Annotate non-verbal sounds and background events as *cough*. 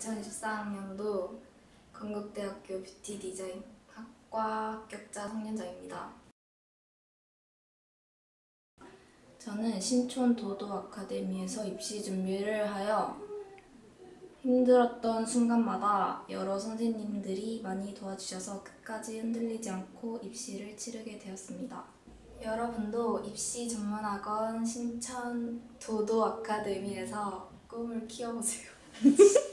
2014학년도 건국대학교 뷰티 디자인 학과 합격자 성년자입니다. 저는 신촌 도도 아카데미에서 입시 준비를 하여 힘들었던 순간마다 여러 선생님들이 많이 도와주셔서 끝까지 흔들리지 않고 입시를 치르게 되었습니다. 여러분도 입시 전문학원 신천 도도 아카데미에서 꿈을 키워보세요. *laughs*